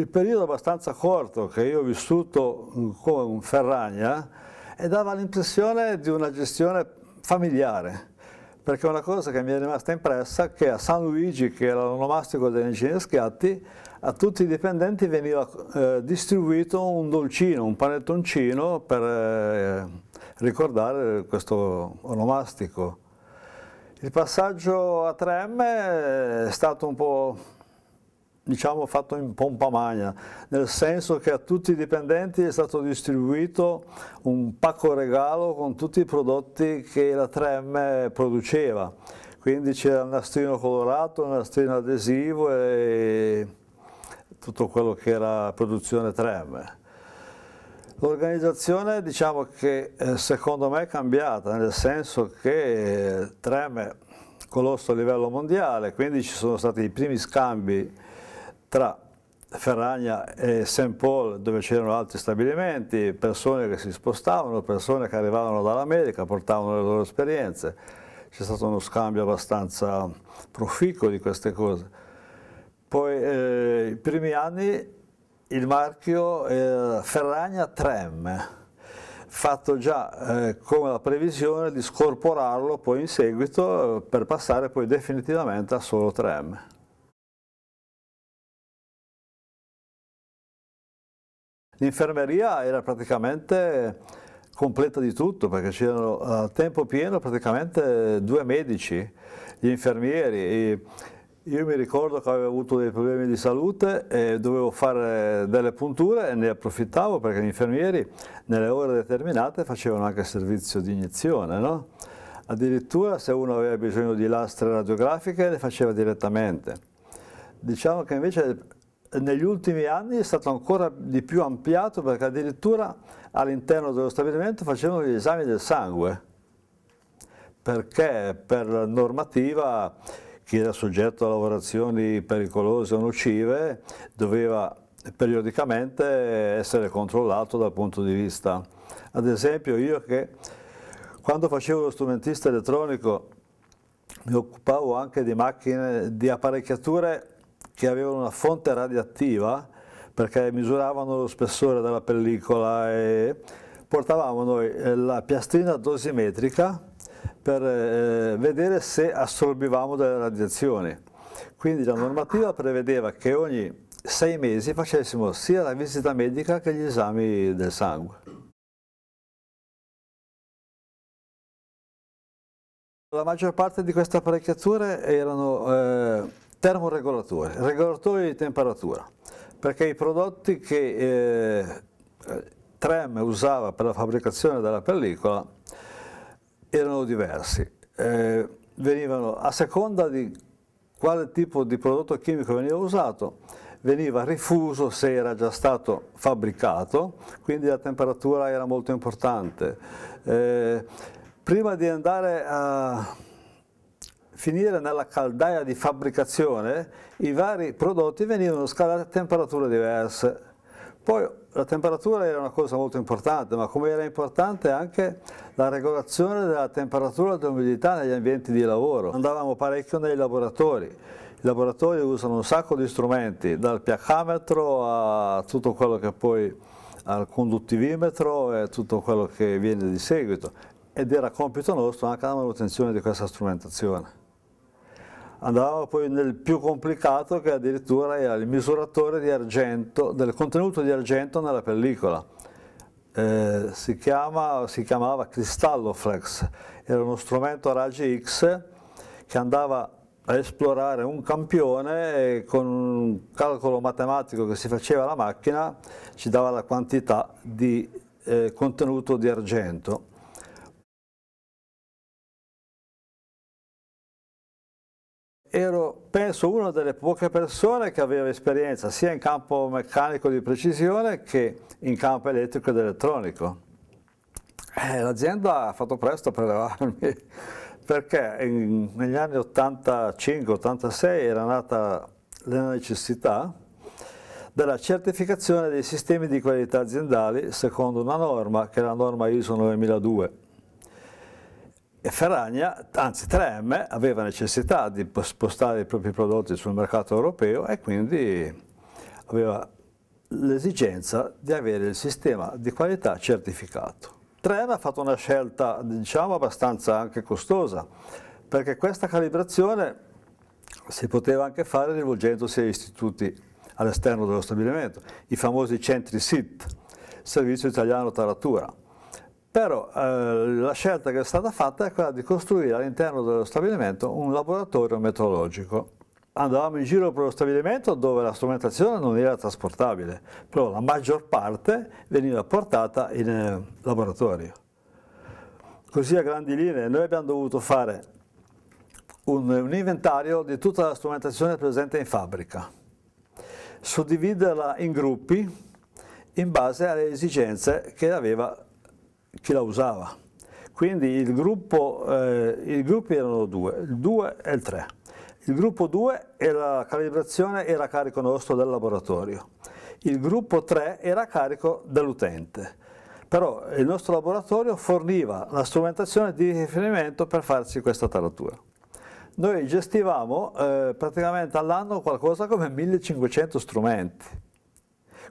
il periodo abbastanza corto che io ho vissuto con Ferragna e dava l'impressione di una gestione familiare perché una cosa che mi è rimasta impressa è che a San Luigi, che era l'onomastico dell'Ingegnere Schiatti, a tutti i dipendenti veniva eh, distribuito un dolcino, un panettoncino per eh, ricordare questo onomastico. Il passaggio a 3M è stato un po' diciamo fatto in pompa magna, nel senso che a tutti i dipendenti è stato distribuito un pacco regalo con tutti i prodotti che la 3M produceva. Quindi c'era il nastrino colorato, il nastrino adesivo e tutto quello che era produzione 3M. L'organizzazione diciamo che eh, secondo me è cambiata, nel senso che 3M è colosso a livello mondiale, quindi ci sono stati i primi scambi tra Ferragna e St. Paul dove c'erano altri stabilimenti, persone che si spostavano, persone che arrivavano dall'America, portavano le loro esperienze. C'è stato uno scambio abbastanza proficuo di queste cose. Poi eh, i primi anni il marchio era Ferragna Trem, fatto già eh, come la previsione di scorporarlo poi in seguito eh, per passare poi definitivamente a solo Trem. L'infermeria era praticamente completa di tutto perché c'erano a tempo pieno praticamente due medici, gli infermieri. io mi ricordo che avevo avuto dei problemi di salute e dovevo fare delle punture e ne approfittavo perché gli infermieri nelle ore determinate facevano anche servizio di iniezione. No? Addirittura se uno aveva bisogno di lastre radiografiche le faceva direttamente. Diciamo che invece negli ultimi anni è stato ancora di più ampliato perché addirittura all'interno dello stabilimento facevano gli esami del sangue. Perché? Per normativa chi era soggetto a lavorazioni pericolose o nocive doveva periodicamente essere controllato dal punto di vista. Ad esempio io che quando facevo lo strumentista elettronico mi occupavo anche di macchine, di apparecchiature che avevano una fonte radioattiva perché misuravano lo spessore della pellicola e portavamo noi eh, la piastrina dosimetrica per eh, vedere se assorbivamo delle radiazioni. Quindi la normativa prevedeva che ogni sei mesi facessimo sia la visita medica che gli esami del sangue. La maggior parte di queste apparecchiature erano eh, termoregolatori, regolatori di temperatura, perché i prodotti che eh, Trem usava per la fabbricazione della pellicola erano diversi, eh, venivano a seconda di quale tipo di prodotto chimico veniva usato, veniva rifuso se era già stato fabbricato, quindi la temperatura era molto importante. Eh, prima di andare a finire nella caldaia di fabbricazione, i vari prodotti venivano scaldati a temperature diverse. Poi la temperatura era una cosa molto importante, ma come era importante anche la regolazione della temperatura e dell'umidità negli ambienti di lavoro. Andavamo parecchio nei laboratori. I laboratori usano un sacco di strumenti, dal pH-metro a tutto quello che poi al conduttivimetro e tutto quello che viene di seguito ed era compito nostro anche la manutenzione di questa strumentazione andavamo poi nel più complicato che addirittura era il misuratore di argento, del contenuto di argento nella pellicola. Eh, si, chiama, si chiamava Cristalloflex, era uno strumento a raggi X che andava a esplorare un campione e con un calcolo matematico che si faceva alla macchina ci dava la quantità di eh, contenuto di argento ero, penso, una delle poche persone che aveva esperienza sia in campo meccanico di precisione che in campo elettrico ed elettronico. Eh, L'azienda ha fatto presto a prelevarmi perché in, negli anni 85-86 era nata la necessità della certificazione dei sistemi di qualità aziendali secondo una norma che è la norma ISO 9002 e Ferragna, anzi 3M, aveva necessità di spostare i propri prodotti sul mercato europeo e quindi aveva l'esigenza di avere il sistema di qualità certificato. Trem ha fatto una scelta diciamo abbastanza anche costosa perché questa calibrazione si poteva anche fare rivolgendosi agli istituti all'esterno dello stabilimento, i famosi centri SIT, Servizio Italiano Taratura. Però eh, la scelta che è stata fatta è quella di costruire all'interno dello stabilimento un laboratorio meteorologico. Andavamo in giro per lo stabilimento dove la strumentazione non era trasportabile, però la maggior parte veniva portata in eh, laboratorio. Così a grandi linee noi abbiamo dovuto fare un, un inventario di tutta la strumentazione presente in fabbrica suddividerla in gruppi in base alle esigenze che aveva chi la usava. Quindi il gruppo, eh, i gruppi erano due, il 2 e il 3. Il gruppo 2 era la calibrazione era a carico nostro del laboratorio. Il gruppo 3 era a carico dell'utente. Però il nostro laboratorio forniva la strumentazione di riferimento per farsi questa taratura noi gestivamo eh, praticamente all'anno qualcosa come 1500 strumenti.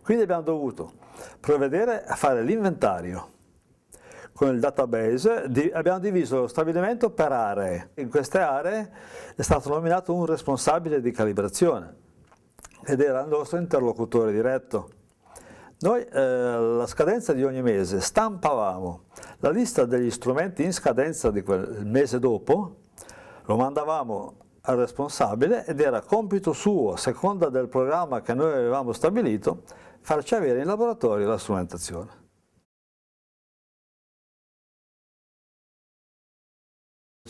Quindi abbiamo dovuto provvedere a fare l'inventario. Con il database di, abbiamo diviso lo stabilimento per aree. In queste aree è stato nominato un responsabile di calibrazione ed era il nostro interlocutore diretto. Noi eh, alla scadenza di ogni mese stampavamo la lista degli strumenti in scadenza di quel mese dopo lo mandavamo al responsabile ed era compito suo, a seconda del programma che noi avevamo stabilito, farci avere in laboratorio la strumentazione.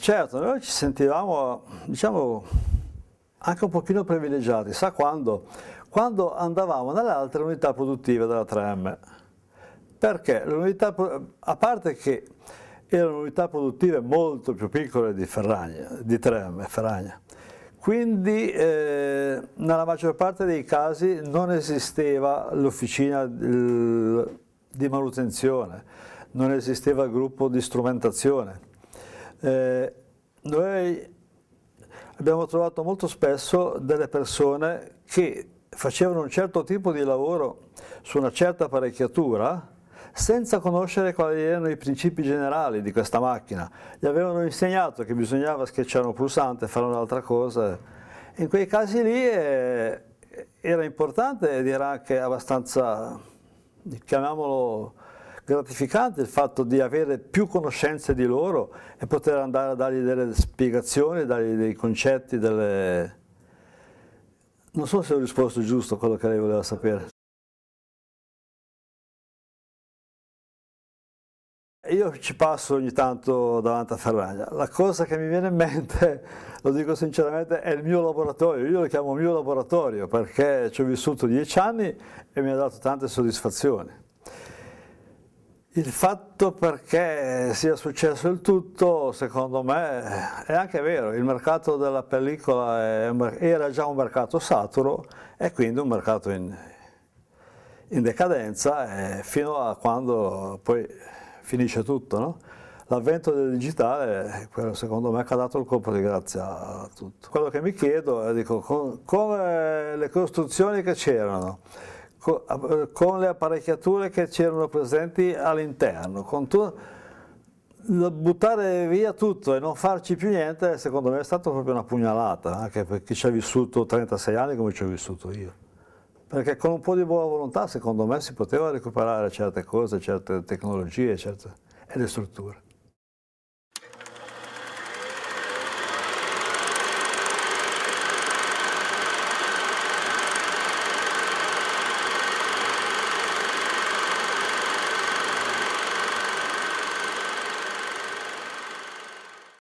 Certo, noi ci sentivamo, diciamo, anche un pochino privilegiati, sa quando? Quando andavamo nelle altre unità produttive della 3M, perché l'unità, a parte che erano unità produttive molto più piccole di Ferragna, di Trem e Ferragna. Quindi eh, nella maggior parte dei casi non esisteva l'officina di manutenzione, non esisteva il gruppo di strumentazione. Eh, noi abbiamo trovato molto spesso delle persone che facevano un certo tipo di lavoro su una certa apparecchiatura senza conoscere quali erano i principi generali di questa macchina. Gli avevano insegnato che bisognava schiacciare un pulsante fare un'altra cosa. In quei casi lì eh, era importante ed era anche abbastanza, chiamiamolo, gratificante il fatto di avere più conoscenze di loro e poter andare a dargli delle spiegazioni, dargli dei concetti, delle... Non so se ho risposto giusto a quello che lei voleva sapere. Io ci passo ogni tanto davanti a Ferragna. La cosa che mi viene in mente, lo dico sinceramente, è il mio laboratorio. Io lo chiamo mio laboratorio perché ci ho vissuto dieci anni e mi ha dato tante soddisfazioni. Il fatto perché sia successo il tutto, secondo me, è anche vero. Il mercato della pellicola era già un mercato saturo e quindi un mercato in, in decadenza fino a quando poi finisce tutto, no? L'avvento del digitale, secondo me, ha dato il colpo di grazia a tutto. Quello che mi chiedo è, dico, con, con le costruzioni che c'erano, con, con, le apparecchiature che c'erano presenti all'interno, buttare via tutto e non farci più niente, secondo me è stata proprio una pugnalata, anche per chi ci ha vissuto 36 anni come ci ho vissuto io perché con un po' di buona volontà secondo me si poteva recuperare certe cose, certe tecnologie certe, e le strutture.